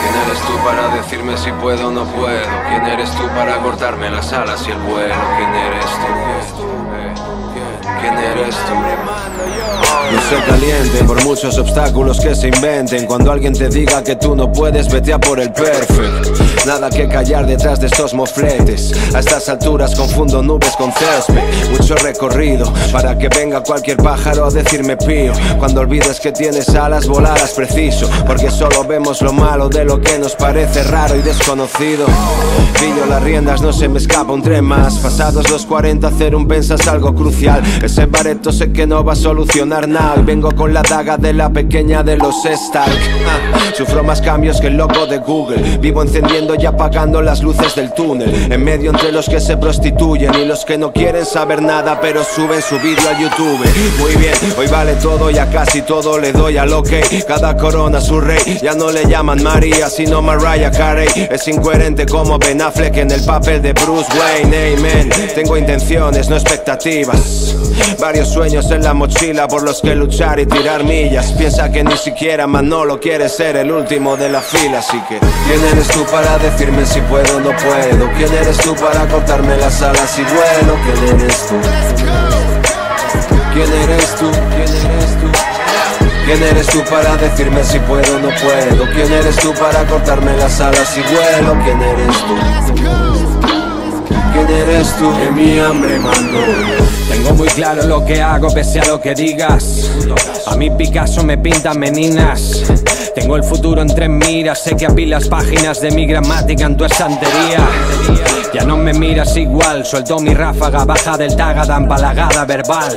¿Quién eres tú para decirme si puedo o no puedo? ¿Quién eres tú para cortarme las alas y el vuelo? ¿Quién eres tú? ¿Quién eres tú? No soy caliente por muchos obstáculos que se inventen. Cuando alguien te diga que tú no puedes, vete a por el perfect. Nada que callar detrás de estos mofletes. A estas alturas confundo nubes con césped. Mucho recorrido para que venga cualquier pájaro a decirme pío. Cuando olvides que tienes alas, volarás preciso. Porque solo vemos lo malo de lo que nos parece raro y desconocido. Pillo las riendas, no se me escapa un tren más. Pasados los 40, hacer un pensas algo crucial. Ese bareto sé que no va a solucionar nada. Y vengo con la daga de la pequeña de los Stark. Sufro más cambios que el loco de Google. Vivo encendiendo y apagando las luces del túnel. En medio entre los que se prostituyen y los que no quieren saber nada, pero suben su vídeo a YouTube. Muy bien, hoy vale todo y a casi todo le doy al ok. Cada corona su rey. Ya no le llaman María, sino Mariah Carey. Es incoherente como Ben Affleck en el papel de Bruce Wayne. Amen. Tengo intenciones, no expectativas. Varios sueños en la mochila por los que luchar y tirar millas. Piensa que ni siquiera Manolo quiere ser el último de la fila, así que ¿quién eres tú para decirme si puedo o no puedo? ¿Quién eres tú para cortarme las alas y vuelo? ¿Quién eres tú? ¿Quién eres tú? ¿Quién eres tú? ¿Quién eres tú para decirme si puedo o no puedo? ¿Quién eres tú para cortarme las alas y vuelo? ¿Quién eres tú? ¿Quién eres tú? En mi hambre mando. Tengo muy claro lo que hago pese a lo que digas. A mí Picasso me pinta meninas. Tengo el futuro entre miras, sé que apilas páginas de mi gramática en tu estantería. Ya no me miras igual, suelto mi ráfaga, baja del tagada, empalagada verbal.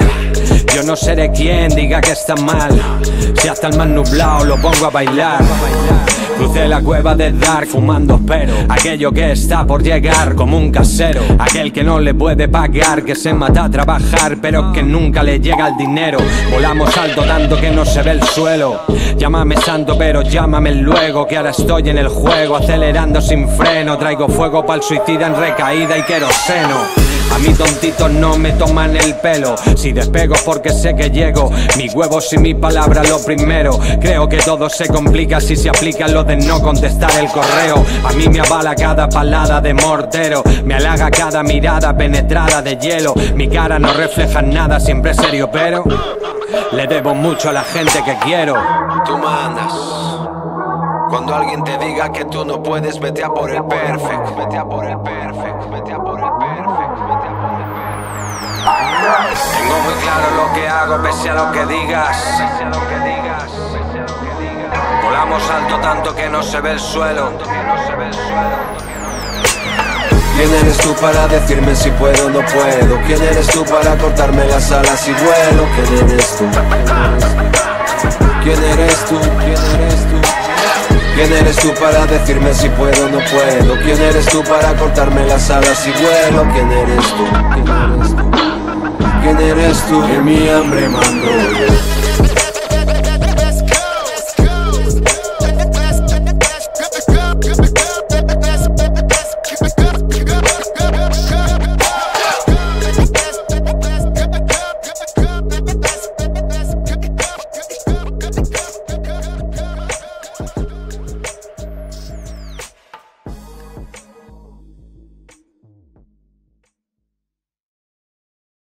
Yo no seré quien diga que está mal, si hasta el más nublado lo pongo a bailar. Crucé la cueva de Dark fumando pero Aquello que está por llegar como un casero. Aquel que no le puede pagar, que se mata a trabajar Pero que nunca le llega el dinero. Volamos alto tanto que no se ve el suelo. Llámame santo pero llámame luego Que ahora estoy en el juego acelerando sin freno. Traigo fuego para el suicida en recaída y queroseno. A mí tontitos no me toman el pelo. Si despego porque sé que llego. Mi huevos y mi palabra lo primero. Creo que todo se complica si se aplica lo de no contestar el correo. A mí me avala cada palada de mortero. Me halaga cada mirada penetrada de hielo. Mi cara no refleja nada, siempre serio pero Le debo mucho a la gente que quiero. Tú mandas. Cuando alguien te diga que tú no puedes, vete a por el perfect. Vete a por el perfect. Vete a por el perfect. Vete a por el perfect. Tengo muy claro lo que hago pese a lo que digas Volamos alto tanto que no se ve el suelo ¿Quién eres tú para decirme si puedo o no puedo? ¿Quién eres tú para cortarme las alas y vuelo? ¿Quién eres tú? ¿Quién eres tú? ¿Quién eres tú? ¿Quién eres tú para decirme si puedo o no puedo? ¿Quién eres tú para cortarme las alas y vuelo? ¿Quién eres tú? ¿Quién eres tú? ¿Quién eres tú? En mi hambre mando yo.